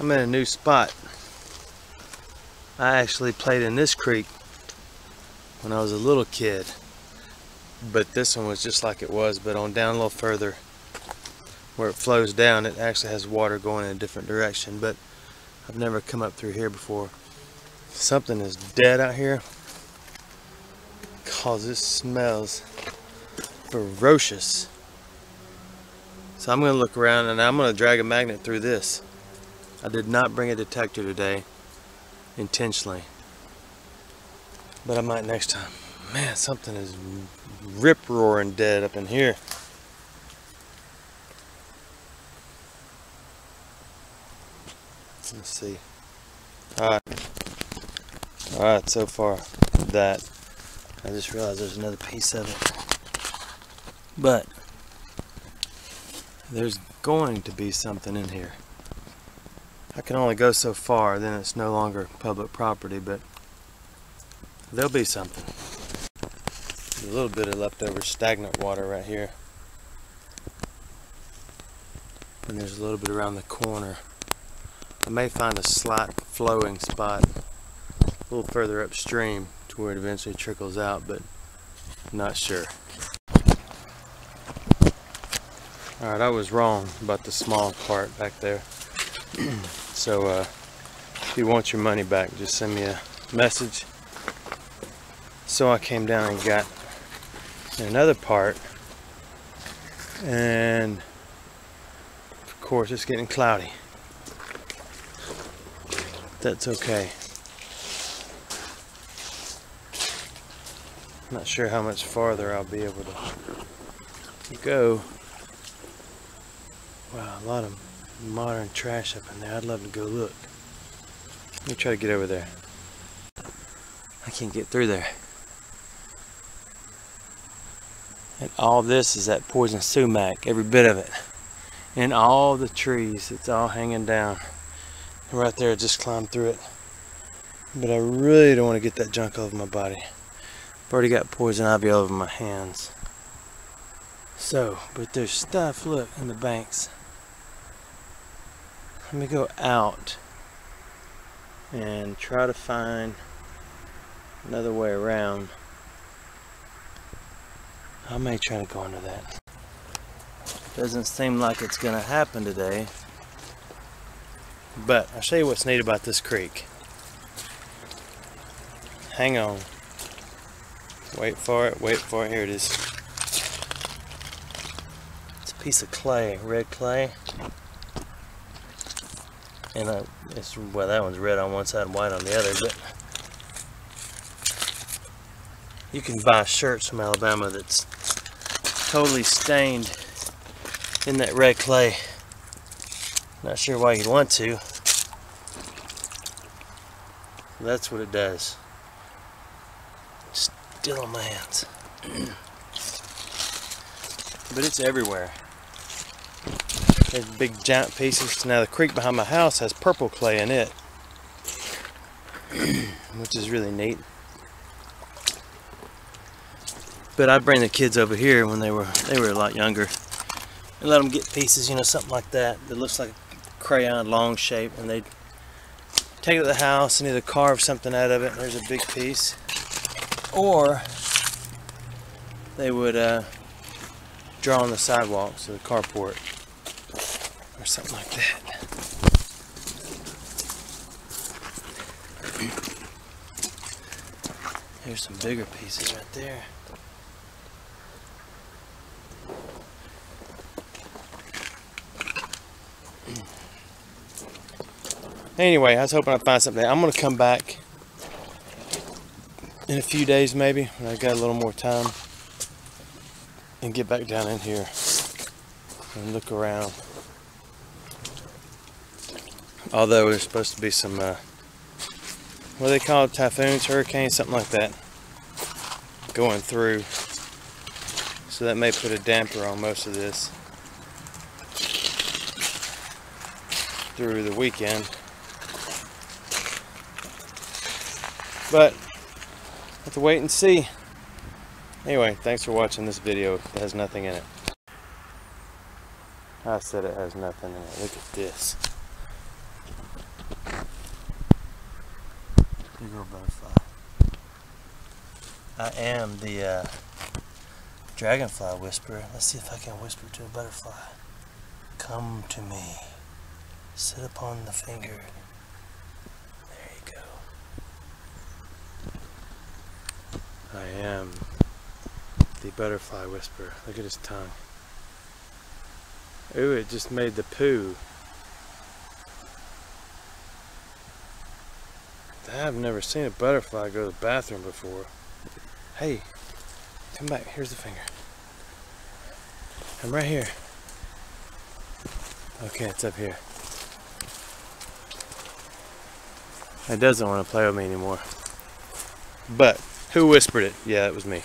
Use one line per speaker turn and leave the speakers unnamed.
I'm in a new spot. I actually played in this creek when I was a little kid. But this one was just like it was, but on down a little further where it flows down, it actually has water going in a different direction. But I've never come up through here before. Something is dead out here cause this smells ferocious. So I'm going to look around and I'm going to drag a magnet through this. I did not bring a detector today intentionally. But I might next time. Man, something is rip roaring dead up in here. Let's see. Alright. Alright, so far that. I just realized there's another piece of it. But there's going to be something in here. I can only go so far, then it's no longer public property, but there'll be something. There's a little bit of leftover stagnant water right here. And there's a little bit around the corner. I may find a slight flowing spot a little further upstream to where it eventually trickles out, but I'm not sure. Alright, I was wrong about the small part back there. so, uh, if you want your money back, just send me a message. So I came down and got another part. And, of course, it's getting cloudy. That's okay. Not sure how much farther I'll be able to go. Wow, a lot of modern trash up in there. I'd love to go look. Let me try to get over there. I can't get through there. And all this is that poison sumac, every bit of it. And all the trees, it's all hanging down. And right there, I just climbed through it. But I really don't want to get that junk over my body. I've already got poison ivy all over my hands. So, but there's stuff, look, in the banks. Let me go out and try to find another way around. I may try to go under that. Doesn't seem like it's gonna happen today. But I'll show you what's neat about this creek. Hang on. Wait for it, wait for it. Here it is. It's a piece of clay, red clay. And I, it's, well, that one's red on one side and white on the other, but you can buy shirts from Alabama that's totally stained in that red clay. Not sure why you'd want to. That's what it does still on my hands. but it's everywhere. There's big giant pieces. Now the creek behind my house has purple clay in it. which is really neat. But I'd bring the kids over here when they were they were a lot younger and let them get pieces, you know, something like that that looks like a crayon long shape and they'd take it to the house and either carve something out of it. There's a big piece or they would uh, draw on the sidewalks or the carport or something like that. Here's some bigger pieces right there. Anyway, I was hoping I'd find something. I'm going to come back in a few days maybe when I got a little more time and get back down in here and look around. Although there's supposed to be some, uh, what do they call it, typhoons, hurricanes, something like that, going through. So that may put a damper on most of this through the weekend. But have to wait and see. Anyway, thanks for watching this video. It has nothing in it. I said it has nothing in it. Look at this. Big old butterfly. I am the uh, dragonfly whisperer. Let's see if I can whisper to a butterfly. Come to me. Sit upon the finger. There you go. I am the butterfly whisperer. Look at his tongue. Ooh, it just made the poo. I've never seen a butterfly go to the bathroom before. Hey, come back. Here's the finger. I'm right here. Okay, it's up here. It doesn't want to play with me anymore. But, who whispered it? Yeah, it was me.